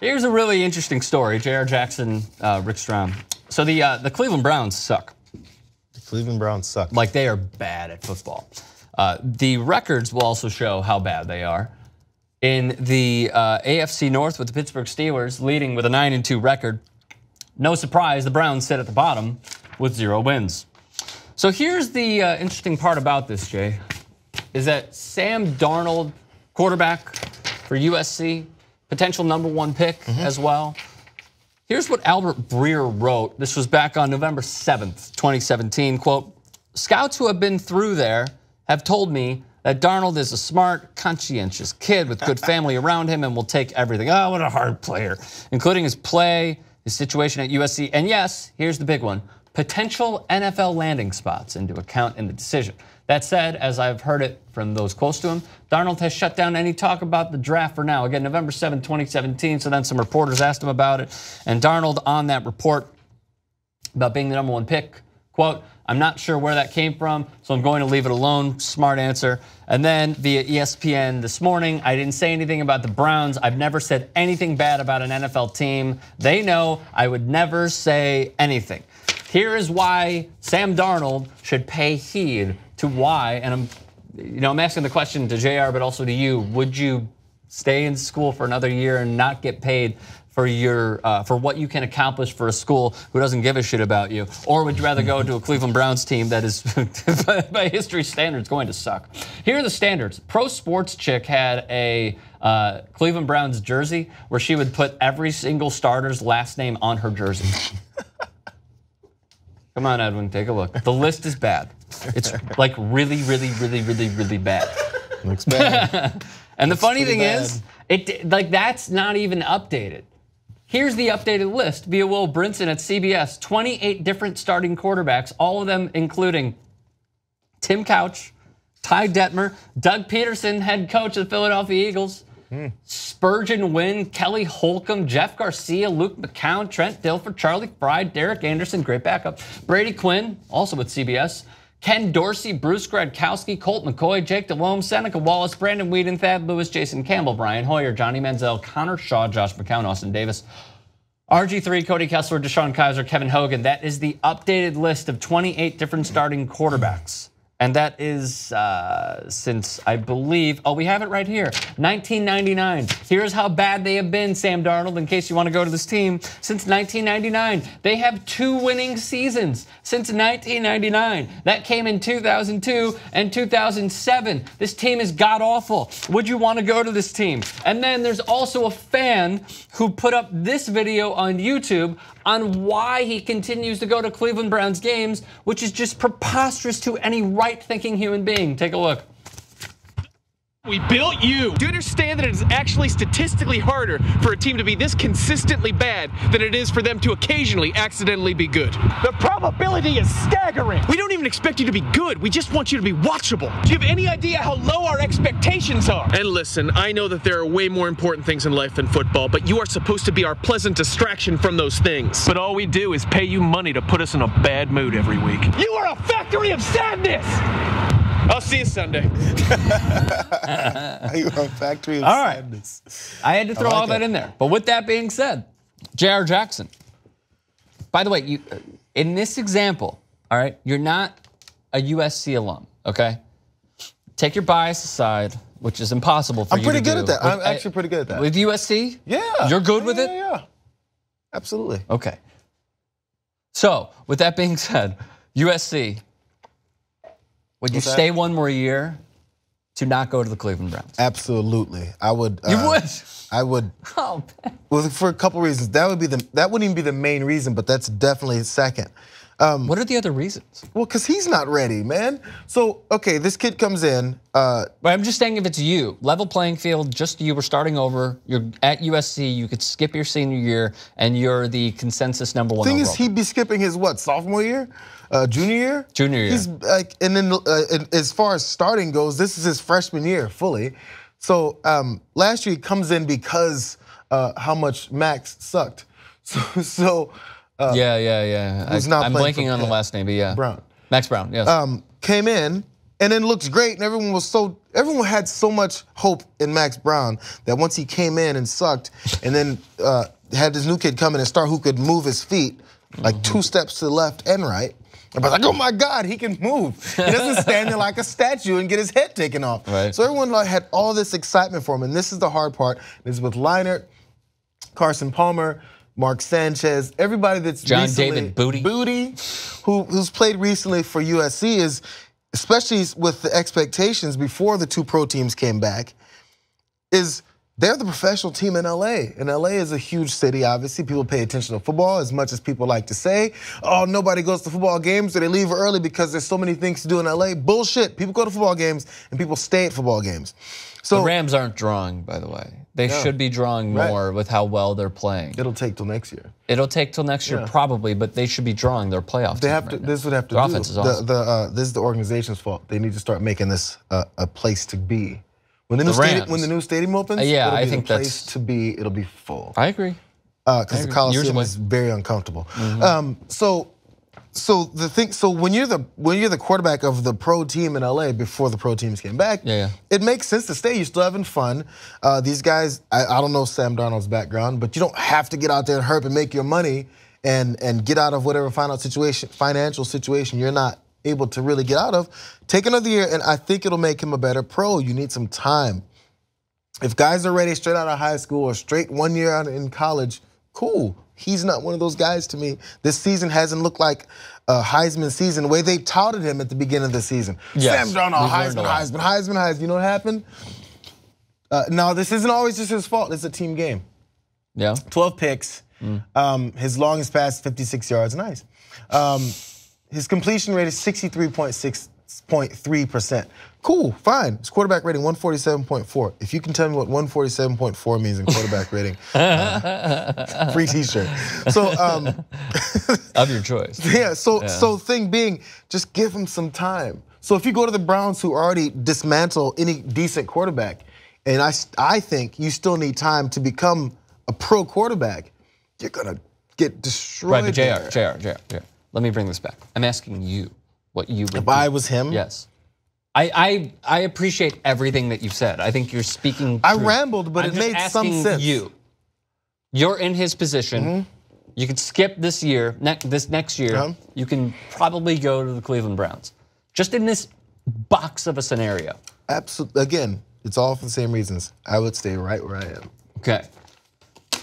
Here's a really interesting story. Jayar Jackson, uh, Rick Strom. So the uh, the Cleveland Browns suck. The Cleveland Browns suck. Like they are bad at football. Uh, the records will also show how bad they are. In the uh, AFC North with the Pittsburgh Steelers leading with a 9 and 2 record, no surprise, the Browns sit at the bottom with zero wins. So here's the uh, interesting part about this, Jay, is that Sam Darnold, quarterback for USC, potential number one pick mm-hmm. as well. Here's what Albert Breer wrote. This was back on November 7th, 2017. Quote, scouts who have been through there have told me that Darnold is a smart, conscientious kid with good family around him and will take everything. Oh, what a hard player, including his play, his situation at USC, and yes, here's the big one potential NFL landing spots into account in the decision. That said, as I've heard it from those close to him, Darnold has shut down any talk about the draft for now. Again, November 7, 2017. So then some reporters asked him about it. And Darnold, on that report about being the number one pick, quote, I'm not sure where that came from, so I'm going to leave it alone. Smart answer. And then via ESPN this morning, I didn't say anything about the Browns. I've never said anything bad about an NFL team. They know I would never say anything. Here is why Sam Darnold should pay heed to why, and I'm, you know, I'm asking the question to Jayar, but also to you. Would you stay in school for another year and not get paid for your uh, for what you can accomplish for a school who doesn't give a shit about you, or would you rather go to a Cleveland Browns team that is, by history standards, going to suck? Here are the standards. Pro Sports Chick had a uh, Cleveland Browns jersey where she would put every single starter's last name on her jersey. Come on, Edwin, take a look. The list is bad. It's like really, really, really, really, really bad. Looks bad. and the funny thing bad. is, it like that's not even updated. Here's the updated list via Will Brinson at CBS. 28 different starting quarterbacks, all of them including Tim Couch, Ty Detmer, Doug Pederson, head coach of the Philadelphia Eagles, Mm. Spurgeon Wynn, Kelly Holcomb, Jeff Garcia, Luke McCown, Trent Dilfer, Charlie Frye, Derek Anderson, great backup. Brady Quinn, also with CBS. Ken Dorsey, Bruce Gradkowski, Colt McCoy, Jake Delhomme, Seneca Wallace, Brandon Weeden, Thad Lewis, Jason Campbell, Brian Hoyer, Johnny Manziel, Connor Shaw, Josh McCown, Austin Davis. RG3, Cody Kessler, DeShone Kizer, Kevin Hogan. That is the updated list of 28 different starting quarterbacks. And that is uh, since I believe, oh, we have it right here 1999. Here's how bad they have been, Sam Darnold, in case you want to go to this team. Since 1999, they have two winning seasons. Since 1999, that came in 2002 and 2007. This team is god awful. Would you want to go to this team? And then there's also a fan who put up this video on YouTube on why he continues to go to Cleveland Browns games, which is just preposterous to any right thinking human being. Take a look. We built you. Do you understand that it is actually statistically harder for a team to be this consistently bad than it is for them to occasionally accidentally be good? The probability is staggering. We don't even expect you to be good. We just want you to be watchable. Do you have any idea how low our expectations are? And listen, I know that there are way more important things in life than football, but you are supposed to be our pleasant distraction from those things. But all we do is pay you money to put us in a bad mood every week. You are a factory of sadness! I'll see you Sunday. you a factory of all right. sadness. I had to throw like all it. that in there. But with that being said, Jayar Jackson. By the way, you, uh, in this example, all right, you're not a USC alum, okay? Take your bias aside, which is impossible for you. I'm you pretty good do. at that. With, I'm actually pretty good at that. With USC? Yeah. You're good yeah, with yeah, it? Yeah, yeah. Absolutely. Okay. So, with that being said, USC, would you stay one more year to not go to the Cleveland Browns? Absolutely, I would. You uh, would. I would. Oh. Man. Well, for a couple reasons. That would be the. That wouldn't even be the main reason, but that's definitely second. Um, what are the other reasons? Well, because he's not ready, man. So, okay, this kid comes in. Uh, but I'm just saying if it's you, level playing field, just you were starting over, you're at USC, you could skip your senior year, and you're the consensus number one. The thing is, he'd be skipping his what, sophomore year? Uh, junior year? Junior year. He's like, and then uh, as far as starting goes, this is his freshman year fully. So um, last year he comes in because uh, how much Max sucked. So, so uh, yeah, yeah, yeah. Who's not I'm blanking on the last name, but yeah. Browne. Max Browne, yes. Um, came in and then looks great, and everyone was so everyone had so much hope in Max Browne that once he came in and sucked, and then uh, had this new kid come in and start who could move his feet like two steps to the left and right. Everybody's like, oh my God, he can move. He doesn't stand there like a statue and get his head taken off. Right. So everyone like, had all this excitement for him, and this is the hard part. Is with Leinart, Carson Palmer, Mark Sanchez, everybody that's John recently- David Booty. Booty, who, who's played recently for USC, is especially with the expectations before the two pro teams came back, is they're the professional team in LA. And LA is a huge city, obviously. People pay attention to football as much as people like to say, oh, nobody goes to football games or they leave early because there's so many things to do in LA. Bullshit. People go to football games and people stay at football games. So The Rams aren't drawing, by the way. They should be drawing Right. more with how well they're playing. it'll take till next year. It'll take till next year, Yeah. probably, but they should be drawing their playoff. They have to. right. This would have to Their do. offense is the, awesome. the, uh, this is the organization's fault. They need to start making this uh, a place to be. When the new The stadium, when the new stadium opens, Uh, yeah, it'll I be think the place that's- to be. It'll be full. I agree. because the agree. Years Coliseum is very uncomfortable. Mm-hmm. Um, so, so the thing, so when you're the when you're the quarterback of the pro team in LA before the pro teams came back, Yeah, yeah. it makes sense to stay. You're still having fun. Uh, these guys, I, I don't know Sam Darnold's background, but you don't have to get out there and hurt and make your money and and get out of whatever final situation, financial situation you're not able to really get out of. Take another year, and I think it'll make him a better pro. You need some time if guys are ready straight out of high school or straight one year out in college, cool. He's not one of those guys to me. This season hasn't looked like a Heisman season the way they touted him at the beginning of the season. Yes, Sam Darnold, we've learned a Heisman. Heisman, Heisman, Heisman. You know what happened? Uh, no, this isn't always just his fault. It's a team game. Yeah. 12 picks. Um, his longest pass, 56 yards. Nice. Um, his completion rate is 63.6.3%. Cool, fine. His quarterback rating, 147.4. If you can tell me what 147.4 means in quarterback rating, uh, free t-shirt. So, um, Of your choice. yeah, so so thing being, just give him some time. So if you go to the Browns who already dismantle any decent quarterback, and I I think you still need time to become a pro quarterback, you're gonna get destroyed. Right, but. Jayar, Jayar, Jayar, Jayar. Let me bring this back. I'm asking you what you would If do. I was him, Yes. I, I I appreciate everything that you've said. I think you're speaking. I truth. rambled, but I'm it made some asking sense. You, you're in his position. Mm-hmm. You could skip this year. Ne- this next year, Yeah. you can probably go to the Cleveland Browns. Just in this box of a scenario. absolutely. Again, it's all for the same reasons. I would stay right where I am. Okay. I'm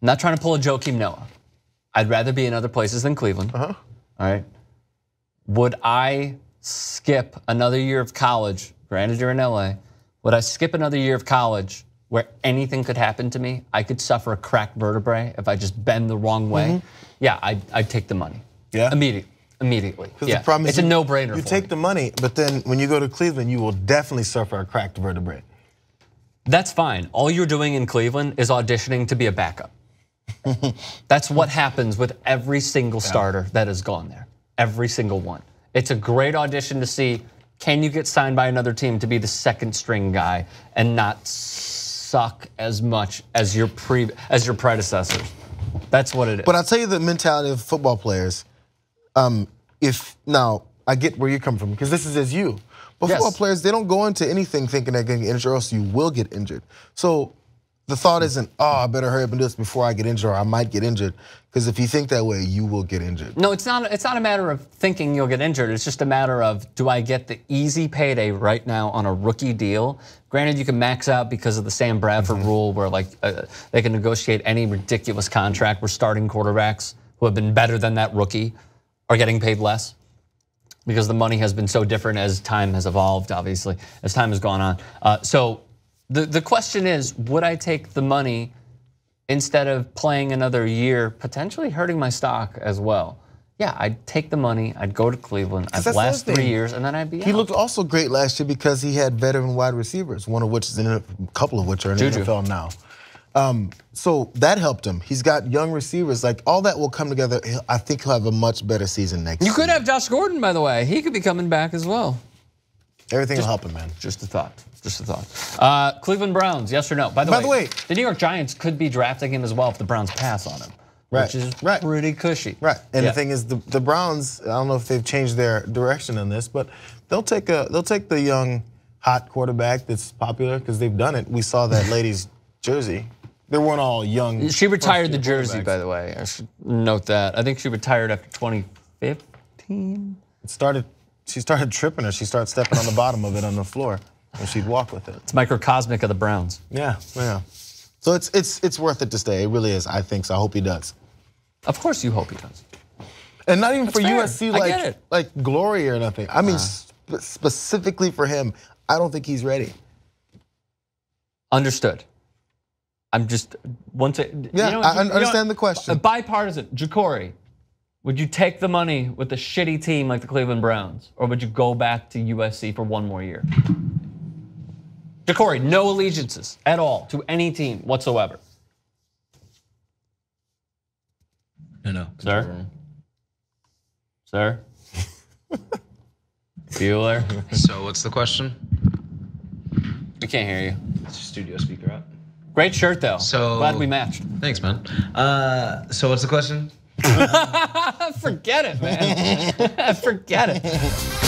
not trying to pull a Joakim Noah. I'd rather be in other places than Cleveland. Uh-huh. All right. Would I skip another year of college? Granted, you're in LA. Would I skip another year of college where anything could happen to me? I could suffer a cracked vertebrae if I just bend the wrong way. Yeah, I'd, I'd take the money. Yeah? Immediately. immediately. Yeah. the problem is it's a no-brainer. You take me. the money, but then when you go to Cleveland, you will definitely suffer a cracked vertebrae. That's fine. All you're doing in Cleveland is auditioning to be a backup. That's what happens with every single starter that has gone there. Every single one. It's a great audition to see can you get signed by another team to be the second string guy and not suck as much as your pre as your predecessors. That's what it is. But I'll tell you the mentality of football players. Um, if now I get where you come from because this is as you. But Yes. football players, they don't go into anything thinking they're going to get injured, or else you will get injured. So the thought isn't, oh, I better hurry up and do this before I get injured, or I might get injured. Because if you think that way, you will get injured. No, it's not. It's not a matter of thinking you'll get injured. It's just a matter of do I get the easy payday right now on a rookie deal? Granted, you can max out because of the Sam Bradford rule, where like uh, they can negotiate any ridiculous contract where starting quarterbacks who have been better than that rookie are getting paid less because the money has been so different as time has evolved. Obviously, as time has gone on. Uh, so the the question is, would I take the money? instead of playing another year, potentially hurting my stock as well. Yeah, I'd take the money, I'd go to Cleveland, I'd last three years, and then I'd be He out. looked also great last year because he had veteran wide receivers, one of which is in a couple of which are in the Juju. NFL now. Um, so that helped him. He's got young receivers. Like all that will come together. I think he'll have a much better season next. You could have Josh Gordon, by the way. He could be coming back as well. Everything will help him, man. Just a thought. Just a thought. Uh, Cleveland Browns, yes or no? By the By way, the way- the New York Giants could be drafting him as well if the Browns pass on him. Right, which is right. pretty cushy. Right. And Yeah. the thing is, the, the Browns. I don't know if they've changed their direction on this, but they'll take a they'll take the young, hot quarterback that's popular because they've done it. We saw that lady's jersey. They weren't all young. She retired the jersey, by the way. I should note that. I think she retired after 2015. It started. She started tripping her. She started stepping on the bottom of it on the floor, and she'd walk with it. It's microcosmic of the Browns. Yeah, yeah. So it's it's it's worth it to stay. It really is. I think so. I hope he does. Of course, you hope he does. And not even for fair. USC like like glory or nothing. I mean, sp- specifically for him, I don't think he's ready. Understood. I'm just once. Yeah, you know, I you know, understand the question. A bipartisan, Jacory. Would you take the money with a shitty team like the Cleveland Browns, or would you go back to USC for one more year? Jacory, no allegiances at all to any team whatsoever. No, no. Sir? Sir? Bueller? So what's the question? We can't hear you. Is your studio speaker up? Great shirt though. So- glad we matched. Thanks, man. Uh, so what's the question? Forget it, man. Forget it.